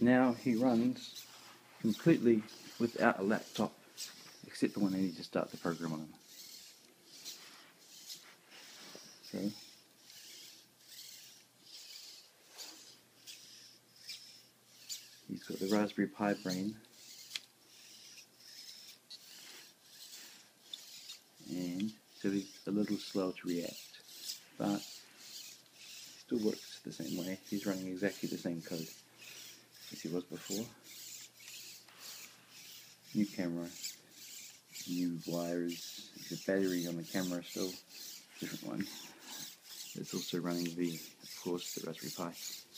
Now he runs completely without a laptop, except for when I need to start the program on him. He's got the Raspberry Pi brain. And so he's a little slow to react, but still works the same way. He's running exactly the same code as he was before. New camera, new wires, the battery on the camera still different one. It's also running the, of course, the Raspberry Pi.